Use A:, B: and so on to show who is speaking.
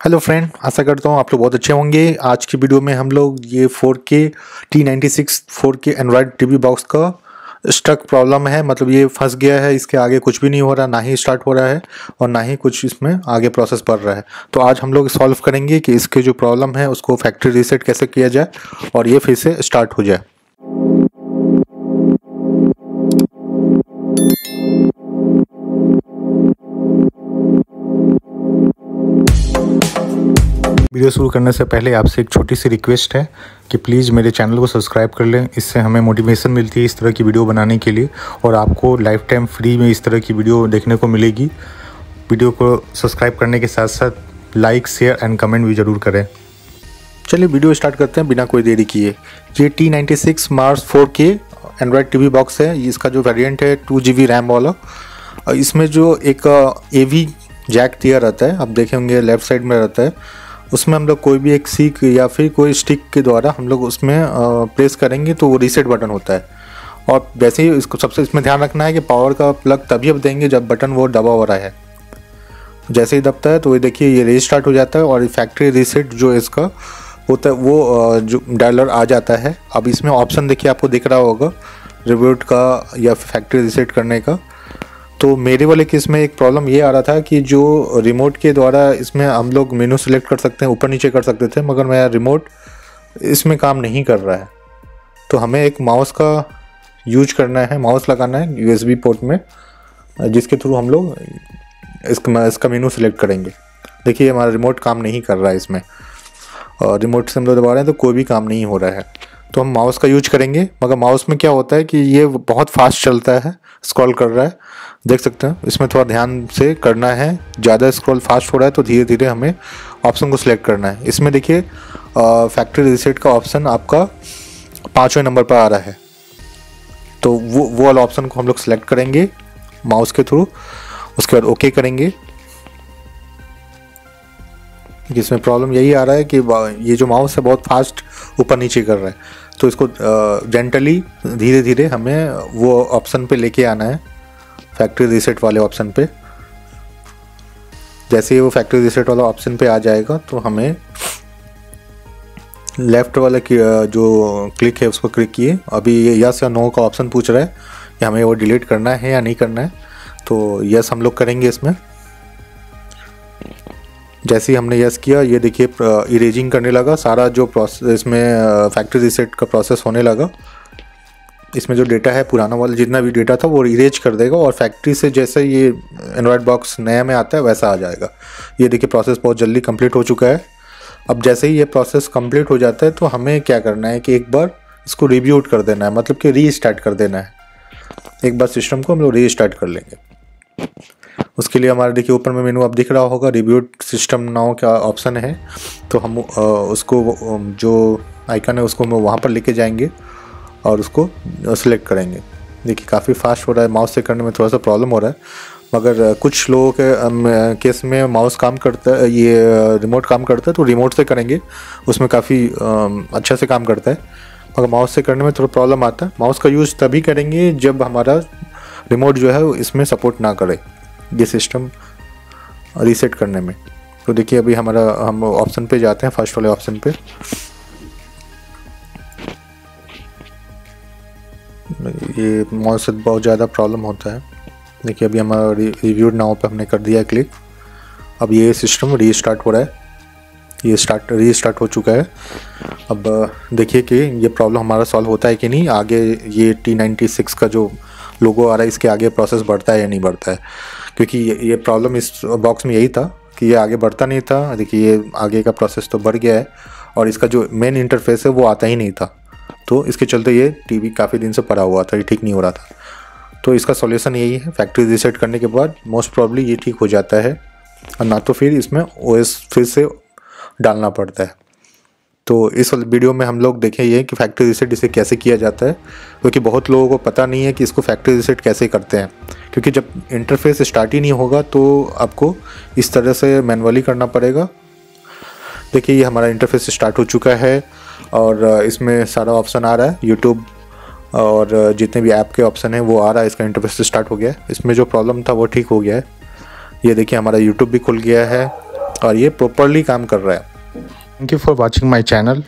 A: Hello friend, आशा करता हूँ आप लोग बहुत अच्छे होंगे। आज की वीडियो में हम लोग ये 4K T96 4K Android TV box का स्टक प्रॉब्लम है। मतलब ये फंस गया है, इसके आगे कुछ भी नहीं हो रहा, ना ही स्टार्ट हो रहा है और ना ही कुछ इसमें आगे प्रोसेस बढ़ रहा है। तो आज हम लोग सॉल्व करेंगे कि इसके जो प्रॉब्लम है, उसको फैक्ट्री रीसेट कैसे किया जाए और ये फिर से स्टार्ट हो जाए। वीडियो शुरू करने से पहले आपसे एक छोटी सी रिक्वेस्ट है कि प्लीज़ मेरे चैनल को सब्सक्राइब कर लें। इससे हमें मोटिवेशन मिलती है इस तरह की वीडियो बनाने के लिए और आपको लाइफ टाइम फ्री में इस तरह की वीडियो देखने को मिलेगी। वीडियो को सब्सक्राइब करने के साथ साथ लाइक, शेयर एंड कमेंट भी ज़रूर करें। चलिए वीडियो स्टार्ट करते हैं बिना कोई देरी किए। ये T ninety six Mars four के एंड्रॉयड टी बॉक्स है। इसका जो वेरियंट है टू जी रैम वाला। इसमें जो एक ए वी जैक दिया रहता है, आप देखेंगे लेफ़्ट साइड में रहता है। उसमें हम लोग कोई भी एक सीक या फिर कोई स्टिक के द्वारा हम लोग उसमें प्रेस करेंगे तो वो रीसेट बटन होता है। और वैसे ही इसको सबसे इसमें ध्यान रखना है कि पावर का प्लग तभी अब देंगे जब बटन वो दबा हो रहा है। जैसे ही दबता है तो ये देखिए ये रीस्टार्ट हो जाता है और फैक्ट्री रीसेट जो इसका होता है वो जो डायलर आ जाता है। अब इसमें ऑप्शन देखिए आपको दिख रहा होगा रिव्यूट का या फैक्ट्री रीसेट करने का। तो मेरे वाले केस में एक प्रॉब्लम ये आ रहा था कि जो रिमोट के द्वारा इसमें हम लोग मेनू सेलेक्ट कर सकते हैं, ऊपर नीचे कर सकते थे, मगर मेरा रिमोट इसमें काम नहीं कर रहा है। तो हमें एक माउस का यूज़ करना है माउस लगाना है यूएसबी पोर्ट में, जिसके थ्रू हम लोग इसका इसका मेनू सेलेक्ट करेंगे। देखिए, हमारा रिमोट काम नहीं कर रहा है इसमें। और रिमोट से हम लोग दबा रहे हैं तो कोई भी काम नहीं हो रहा है। तो हम माउस का यूज़ करेंगे। मगर माउस में क्या होता है कि ये बहुत फास्ट चलता है स्क्रॉल कर रहा है। देख सकते हैं, इसमें थोड़ा ध्यान से करना है। ज़्यादा स्क्रॉल फास्ट हो रहा है तो धीरे धीरे हमें ऑप्शन को सिलेक्ट करना है। इसमें देखिए फैक्ट्री रिसेट का ऑप्शन आपका पाँचवें नंबर पर आ रहा है। तो वो वो वाला ऑप्शन को हम लोग सेलेक्ट करेंगे माउस के थ्रू उसके बाद ओके करेंगे। जिसमें प्रॉब्लम यही आ रहा है कि ये जो माउस है बहुत फास्ट ऊपर नीचे कर रहा है। तो इसको जेंटली धीरे धीरे हमें वो ऑप्शन पे लेके आना है फैक्ट्री रीसेट वाले ऑप्शन पे। जैसे ही वो फैक्ट्री रीसेट वाला ऑप्शन पे आ जाएगा तो हमें लेफ़्ट वाला जो क्लिक है, उसको क्लिक किए। अभी ये यस या नो का ऑप्शन पूछ रहा है कि हमें वो डिलीट करना है या नहीं करना है। तो यस हम लोग करेंगे इसमें। जैसे ही हमने यस किया, ये देखिए इरेजिंग करने लगा, सारा जो प्रोसेस इसमें फैक्ट्री रीसेट का प्रोसेस होने लगा। इसमें जो डेटा है, पुराना वाला, जितना भी डेटा था, वो इरेज कर देगा और फैक्ट्री से जैसे ये एंड्रॉयड बॉक्स नया में आता है, वैसा आ जाएगा। ये देखिए प्रोसेस बहुत जल्दी कंप्लीट हो चुका है। अब जैसे ही ये प्रोसेस कंप्लीट हो जाता है तो हमें क्या करना है कि एक बार इसको रिव्यूट कर देना है मतलब कि री कर देना है। एक बार सिस्टम को हम लोग री कर लेंगे। उसके लिए हमारे, देखिए, ऊपर में मेनू अब दिख रहा होगा रिव्यूट सिस्टम नाउ का ऑप्शन है? तो हम उसको जो आइकन है, उसको हम वहाँ पर लेके जाएँगे और उसको सिलेक्ट करेंगे। देखिए, काफ़ी फास्ट हो रहा है माउस से करने में थोड़ा सा प्रॉब्लम हो रहा है, मगर कुछ लोगों के केस में माउस काम करता है, ये रिमोट काम करता है तो रिमोट से करेंगे, उसमें काफ़ी अच्छा से काम करता है। मगर माउस से करने में थोड़ा प्रॉब्लम आता है। माउस का यूज़ तभी करेंगे जब हमारा रिमोट जो है, इसमें सपोर्ट ना करे। ये सिस्टम रीसेट करने में। तो देखिए अभी हमारा, हम ऑप्शन पे जाते हैं फ़र्स्ट वाले ऑप्शन पे। ये मॉल से बहुत ज़्यादा प्रॉब्लम होता है। देखिए अभी हमारा रिव्यूड नाउ पे हमने कर दिया क्लिक अब ये सिस्टम रीस्टार्ट हो रहा है। ये स्टार्ट रीस्टार्ट हो चुका है। अब देखिए कि ये प्रॉब्लम हमारा सॉल्व होता है कि नहीं। आगे ये टी नाइन्टी सिक्स का जो लोगो आ रहा है, इसके आगे प्रोसेस बढ़ता है या नहीं बढ़ता है? क्योंकि ये प्रॉब्लम इस बॉक्स में यही था कि ये आगे बढ़ता नहीं था, देखिए ये आगे का प्रोसेस तो बढ़ गया है और इसका जो मेन इंटरफेस है वो आता ही नहीं था। तो इसके चलते ये टीवी काफ़ी दिन से पड़ा हुआ था, ये ठीक नहीं हो रहा था। तो इसका सॉल्यूशन यही है फैक्ट्री रीसेट करने के बाद मोस्ट प्रॉब्ली ये ठीक हो जाता है और ना तो फिर इसमें ओ फिर से डालना पड़ता है। तो इस वीडियो में हम लोग देखें ये कि फैक्ट्री रिसेट इसे कैसे किया जाता है, क्योंकि बहुत लोगों को पता नहीं है कि इसको फैक्ट्री रिसेट कैसे करते हैं। क्योंकि जब इंटरफेस स्टार्ट ही नहीं होगा तो आपको इस तरह से मैनुअली करना पड़ेगा। देखिए, ये हमारा इंटरफेस स्टार्ट हो चुका है और इसमें सारा ऑप्शन आ रहा है यूट्यूब और जितने भी ऐप के ऑप्शन हैं, वो आ रहा है, इसका इंटरफेस स्टार्ट हो गया है। इसमें जो प्रॉब्लम था, वो ठीक हो गया है। ये देखिए, हमारा यूट्यूब भी खुल गया है और ये प्रॉपरली काम कर रहा है। Thank you for watching my channel